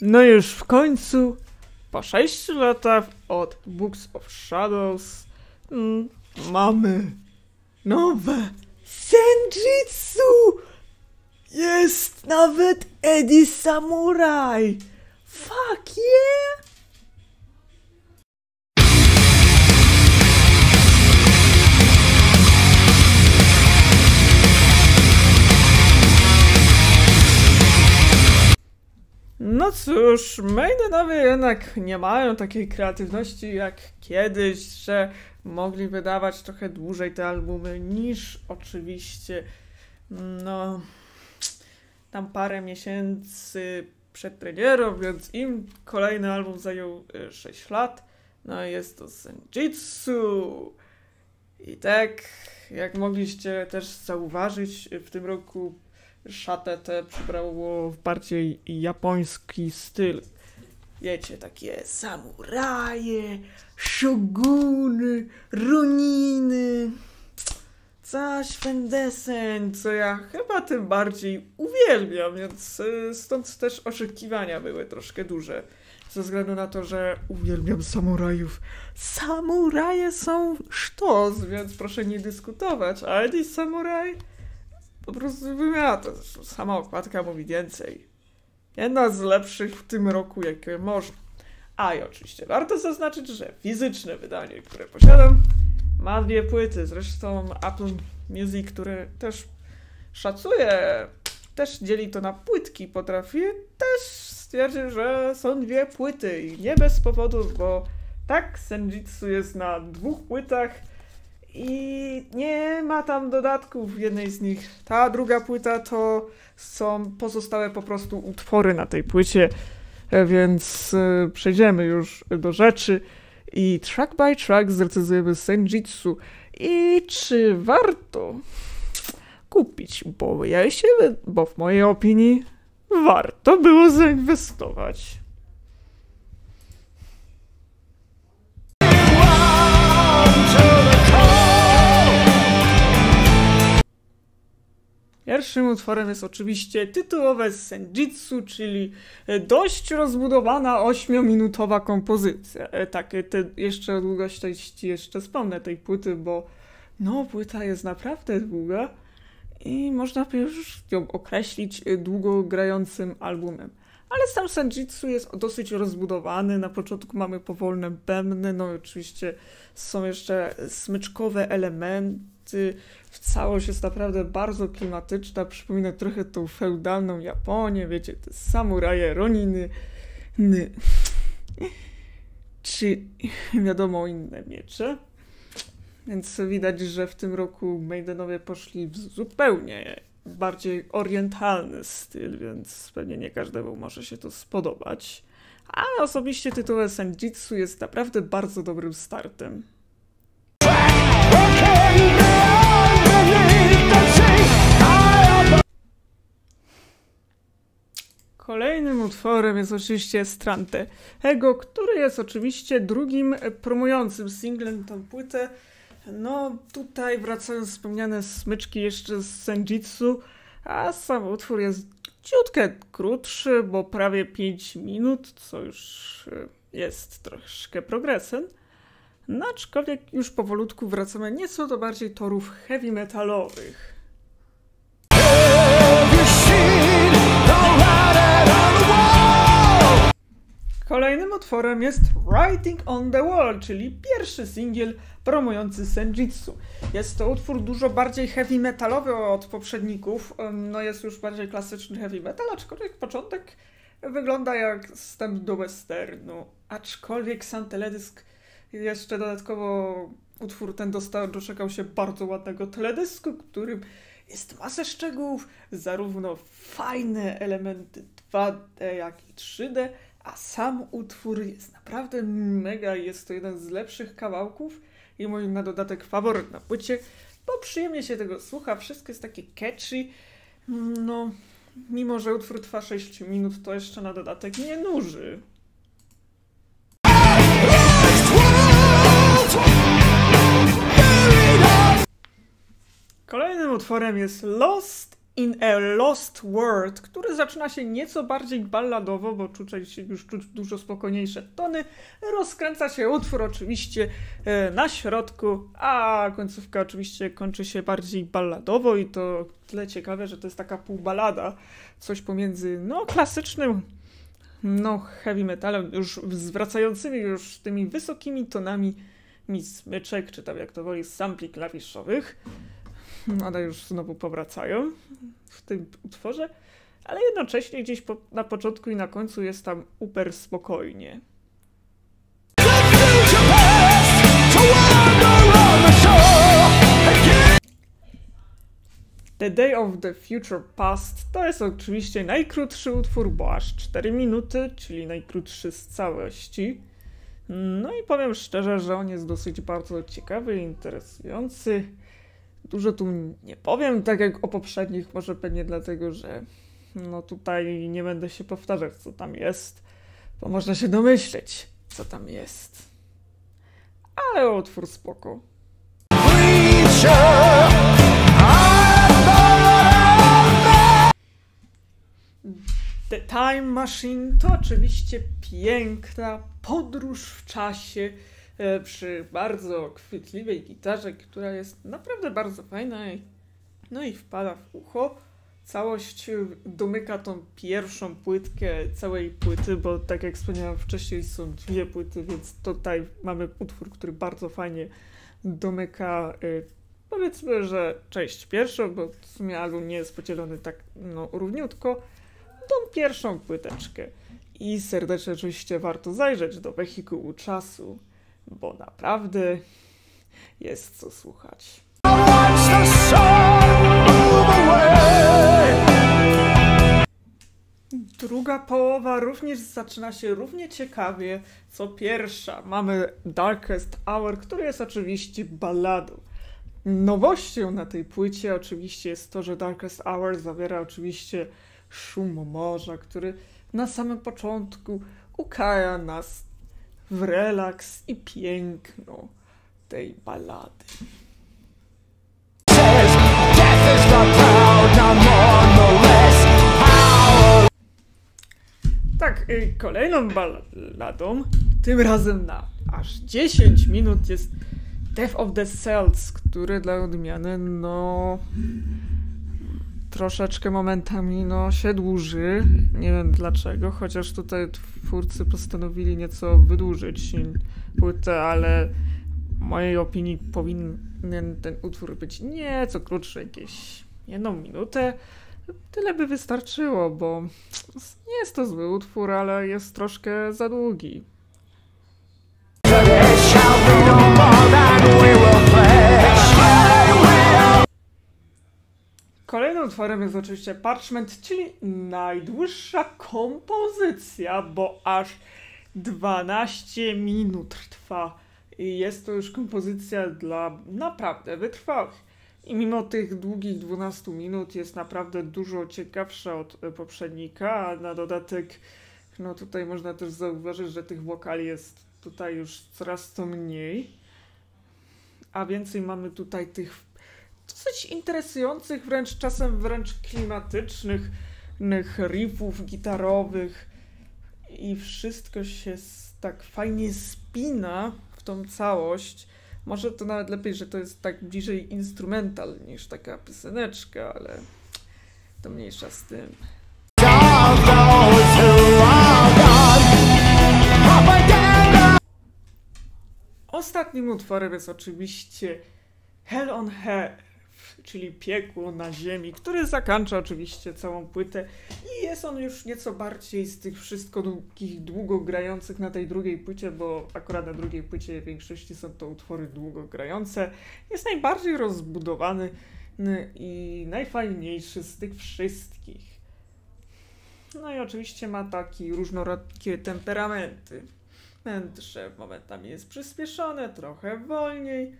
No już w końcu, po 6 latach od Books of Shadows, mm, mamy nowe Senjutsu! Jest nawet Eddie Samurai! Fuck yeah! Cóż, Maidenowie jednak nie mają takiej kreatywności jak kiedyś, że mogli wydawać trochę dłużej te albumy niż oczywiście no tam parę miesięcy przed premierą, więc im kolejny album zajął 6 lat. No jest to Senjitsu. I tak, jak mogliście też zauważyć, w tym roku szatę tę przybrało w bardziej japoński styl. Wiecie, takie samuraje, shoguny, runiny, coś deseń, co ja chyba tym bardziej uwielbiam, więc y, stąd też oczekiwania były troszkę duże. Ze względu na to, że uwielbiam samurajów. Samuraje są sztos, więc proszę nie dyskutować. A Eddie Samuraj po prostu wymiata. Sama okładka mówi więcej. Jedna z lepszych w tym roku, jakie można. A i oczywiście warto zaznaczyć, że fizyczne wydanie, które posiadam, ma dwie płyty. Zresztą Apple Music, który też szacuje, też dzieli to na płytki, potrafi, też stwierdził, że są dwie płyty i nie bez powodu, bo tak, Senjitsu jest na dwóch płytach i nie ma tam dodatków w jednej z nich. Ta druga płyta to są pozostałe po prostu utwory na tej płycie, e, więc e, przejdziemy już do rzeczy i track by track zrecenzujemy Senjitsu i czy warto kupić, bo ja się, bo w mojej opinii warto było zainwestować. Pierwszym utworem jest oczywiście tytułowe Senjitsu, czyli dość rozbudowana ośmiominutowa kompozycja. E, tak, te, jeszcze o długości jeszcze wspomnę tej płyty, bo no, płyta jest naprawdę długa i można by już ją określić długo grającym albumem. Ale sam Senjitsu jest dosyć rozbudowany. Na początku mamy powolne bębny, no oczywiście są jeszcze smyczkowe elementy. W całość jest naprawdę bardzo klimatyczna. Przypomina trochę tą feudalną Japonię, wiecie, te samuraje, roniny, ny. czy wiadomo inne miecze. Więc widać, że w tym roku Maidenowie poszli w zupełnie bardziej orientalny styl, więc pewnie nie każdemu może się to spodobać. Ale osobiście tytuł Senjitsu jest naprawdę bardzo dobrym startem. Kolejnym utworem jest oczywiście Strante Ego, który jest oczywiście drugim promującym singlem tą płytę. No tutaj wracają wspomniane smyczki jeszcze z Senjitsu, a sam utwór jest ciutkę krótszy, bo prawie 5 minut, co już e, jest troszkę progresem. No aczkolwiek już powolutku wracamy nieco do bardziej torów heavy metalowych. Kolejnym utworem jest Writing on the Wall, czyli pierwszy singiel promujący Senjitsu. Jest to utwór dużo bardziej heavy metalowy od poprzedników. No jest już bardziej klasyczny heavy metal, aczkolwiek początek wygląda jak wstęp do westernu. Aczkolwiek sam teledysk jeszcze dodatkowo utwór ten dostał, doczekał się bardzo ładnego teledysku, którym jest masę szczegółów, zarówno fajne elementy 2D, jak i 3D, a sam utwór jest naprawdę mega, jest to jeden z lepszych kawałków i mój na dodatek faworyt na płycie, bo przyjemnie się tego słucha, wszystko jest takie catchy, no mimo, że utwór trwa 6 minut, to jeszcze na dodatek nie nuży. Kolejnym utworem jest Lost In a Lost World, który zaczyna się nieco bardziej balladowo, bo tutaj się już czuć dużo spokojniejsze tony. Rozkręca się utwór oczywiście e, na środku, a końcówka oczywiście kończy się bardziej balladowo i to tyle ciekawe, że to jest taka półbalada, coś pomiędzy no klasycznym no heavy metalem, już zwracającymi już tymi wysokimi tonami mi smyczek, czy tam jak to woli, sampli klawiszowych. One już znowu powracają w tym utworze, ale jednocześnie gdzieś po, na początku i na końcu jest tam uper spokojnie. The Day of the Future Past to jest oczywiście najkrótszy utwór, bo aż 4 minuty, czyli najkrótszy z całości. No i powiem szczerze, że on jest dosyć bardzo ciekawy i interesujący. Dużo tu nie powiem, tak jak o poprzednich, może pewnie dlatego, że no tutaj nie będę się powtarzać, co tam jest, bo można się domyśleć, co tam jest. Ale utwór spoko. The Time Machine to oczywiście piękna podróż w czasie przy bardzo chwytliwej gitarze, która jest naprawdę bardzo fajna no i wpada w ucho. Całość domyka tą pierwszą płytkę całej płyty, bo tak jak wspomniałam wcześniej są dwie płyty, więc tutaj mamy utwór, który bardzo fajnie domyka y, powiedzmy, że część pierwszą, bo w sumie album nie jest podzielony tak no, równiutko, tą pierwszą płyteczkę. I serdecznie oczywiście warto zajrzeć do wehikułu czasu, bo naprawdę jest co słuchać. Druga połowa również zaczyna się równie ciekawie co pierwsza. Mamy Darkest Hour, który jest oczywiście balladą. Nowością na tej płycie oczywiście jest to, że Darkest Hour zawiera oczywiście szum morza, który na samym początku ukaja nas w relaks i piękno tej balady. Tak, y, kolejną balladą, tym razem na aż 10 minut jest Death of the Cells, który dla odmiany, no troszeczkę momentami no, się dłuży. Nie wiem dlaczego, chociaż tutaj twórcy postanowili nieco wydłużyć płytę, ale w mojej opinii powinien ten utwór być nieco krótszy, jakieś jedną minutę. Tyle by wystarczyło, bo nie jest to zły utwór, ale jest troszkę za długi. Kolejnym utworem jest oczywiście Parchment, czyli najdłuższa kompozycja, bo aż 12 minut trwa. I jest to już kompozycja dla naprawdę wytrwałych. I mimo tych długich 12 minut jest naprawdę dużo ciekawsza od poprzednika, a na dodatek, no tutaj można też zauważyć, że tych wokali jest tutaj już coraz to mniej. A więcej mamy tutaj tych dosyć interesujących, wręcz czasem wręcz klimatycznych riffów gitarowych i wszystko się tak fajnie spina w tą całość. Może to nawet lepiej, że to jest tak bliżej instrumental niż taka pioseneczka, ale to mniejsza z tym. Ostatnim utworem jest oczywiście Hell on Hell czyli piekło na ziemi, który zakończa oczywiście całą płytę i jest on już nieco bardziej z tych wszystko długich, długo grających na tej drugiej płycie, bo akurat na drugiej płycie w większości są to utwory długo grające. Jest najbardziej rozbudowany i najfajniejszy z tych wszystkich. No i oczywiście ma taki różnorodkie temperamenty. Że momentami jest przyspieszone, trochę wolniej.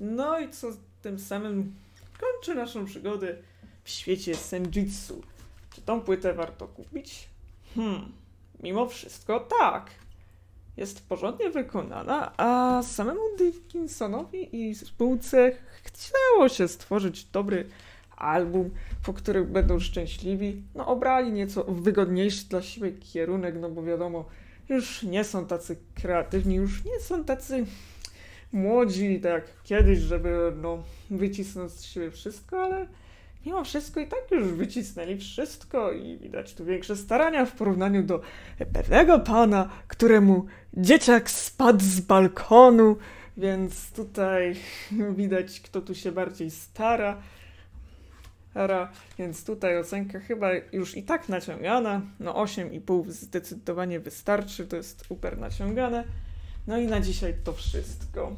No i co tym samym kończy naszą przygodę w świecie senjutsu. Czy tą płytę warto kupić? Hmm, mimo wszystko tak. Jest porządnie wykonana, a samemu Dickinsonowi i spółce chciało się stworzyć dobry album, po których będą szczęśliwi. No, obrali nieco wygodniejszy dla siebie kierunek, no bo wiadomo, już nie są tacy kreatywni, już nie są tacy młodzi, tak jak kiedyś, żeby no, wycisnąć z siebie wszystko, ale mimo wszystko i tak już wycisnęli wszystko i widać tu większe starania w porównaniu do pewnego pana, któremu dzieciak spadł z balkonu, więc tutaj widać, kto tu się bardziej stara. Więc tutaj ocenka chyba już i tak naciągana. No 8,5 zdecydowanie wystarczy, to jest super naciągane. No i na dzisiaj to wszystko.